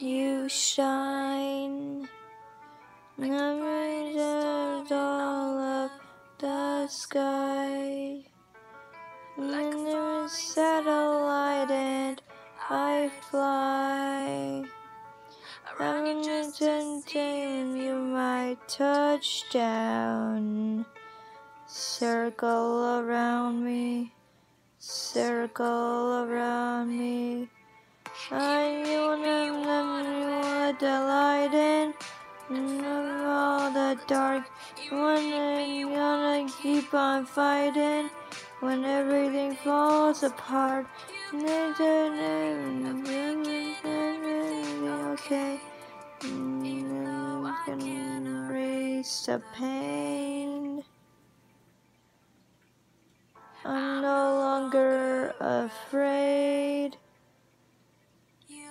You shine. Memories all of the sky. Like a satellite and I fly. I'm just you might touch down. Circle around me, circle around me. I wanna let the light in all the dark. Wanna gonna keep on fighting when everything falls apart. Okay, can erase the pain. I'm no longer afraid.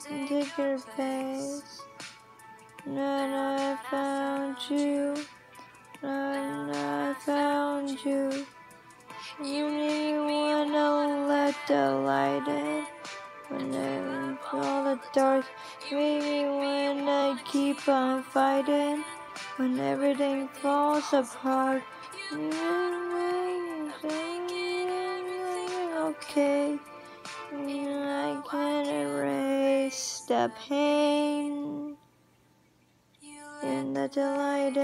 Take your face. Then I found you. Then I found you. You need wanna let the light in. When I all the dark, maybe when I keep on fighting. When everything falls apart. Okay, I can erase the pain. In the delight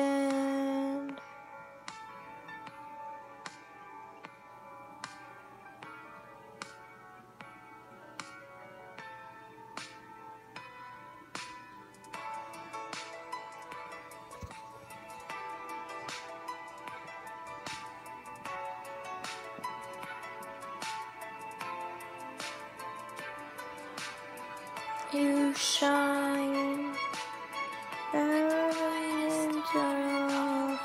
you shine bright into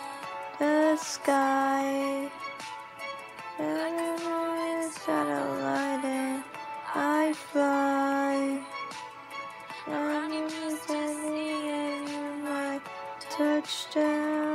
the sky. Every satellite and I fly. You.